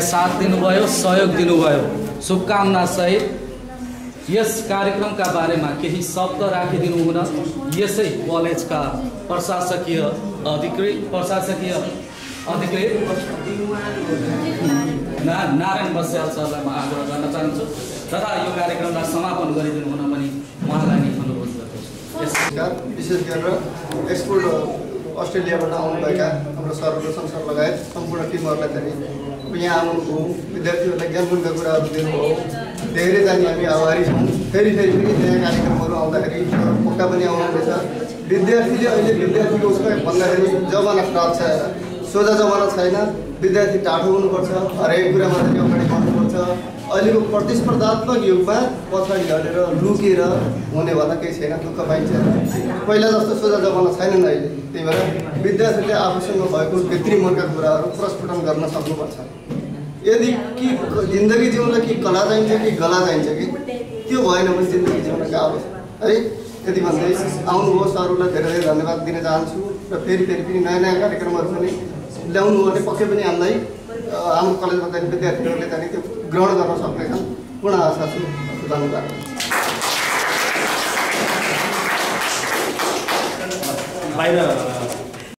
साथ दिनुभयो सहयोग दिनुभयो शुभकामना सहित यस कार्यक्रमका बारेमा केही शब्द राखिदिनु हुन यसै कलेजका प्रशासकीय अधिकृत प्रशासकीय अधिकृत ना नारायण बस्याल सरलाई म आग्रह गर्न चाहन्छु। तथा यो कार्यक्रमलाई समापन गरिदिनु हुन पनि उहाँलाई नै अनुरोध गर्दछु। विशेष गरेर अस्ट्रेलियाबाट आउनुभएका हाम्रो सर रोशन सर लगायत सम्पूर्ण टिमहरूलाई चाहिँ अब यहाँ आउनुभयो विद्यार्थीहरूलाई ज्ञानपूर्ण कुराहरू दिनुभयो धेरै जाने हामी आभारी छौँ। फेरि फेरि पनि त्यहाँ कार्यक्रमहरू आउँदाखेरि पक्का पनि आउनुहुनेछ। विद्यार्थीले अहिले विद्यार्थीको उसमा भन्दाखेरि जमाना खराब छ। सोझा जमाना छैन। विद्यार्थी टाढो हुनुपर्छ। हरेक कुरामा अगाडि बढ्नुपर्छ अहिलेको प्रतिस्पर्धात्मक युगमा पछाडि हटेर लुकेर हुनेभन्दा केही छैन दुःख पाइन्छ। पहिला जस्तो सोझा जमाना छैनन् अहिले। त्यही भएर विद्यार्थीले आफूसँग भएको भित्री मनका कुराहरू प्रस्फुटन गर्न सक्नुपर्छ। यदि कि जिन्दगी जिउनलाई कि कला चाहिन्छ कि गला चाहिन्छ कि त्यो भएन भने जिन्दगी जिउन गाह्रो छ है यति भन्दै आउनुभयो सरहरूलाई धेरै धेरै धन्यवाद दिन चाहन्छु। र फेरि फेरि पनि नयाँ नयाँ कार्यक्रमहरू पनि ल्याउनु भने पक्कै पनि हामीलाई हाम्रो कलेजमा चाहिँ विद्यार्थीहरूले चाहिँ त्यो ग्रहण गर्न सक्नेछन् पूर्ण आशा छु धन्यवाद बाहिर